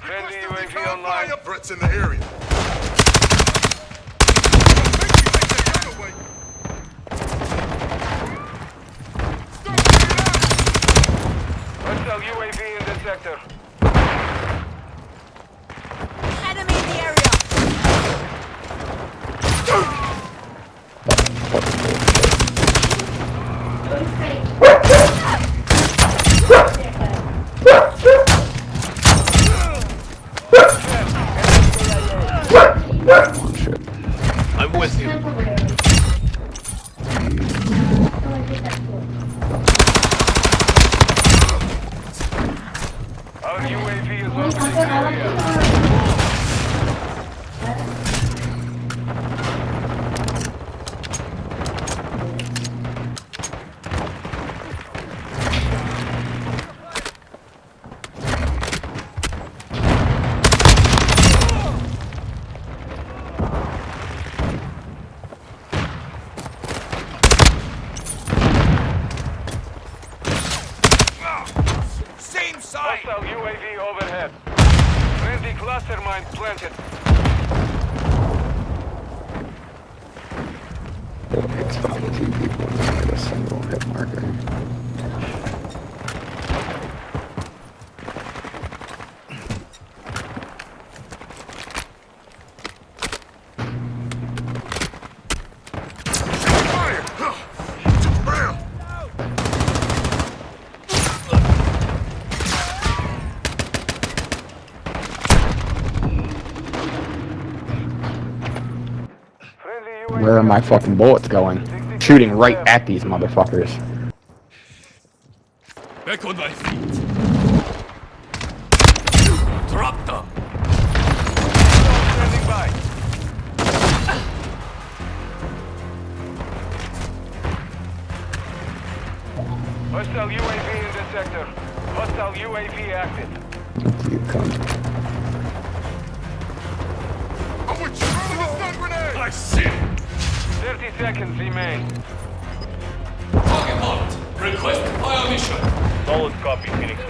Friendly UAV online. Fire threats in the area. Hostile UAV in the sector. Enemy in the area. I'm 我们一起过年了 Side. Hostile UAV overhead. Friendly cluster mine planted. It's Where are my fucking bullets going? Shooting right at these motherfuckers. Back on my feet. Drop them. Standing by. Hostile UAV in the sector. Hostile UAV active. You come. I'm with you. Throwing a stun grenade. I see. 30 seconds remain. Target marked. Request fire mission. Solid copy, Phoenix.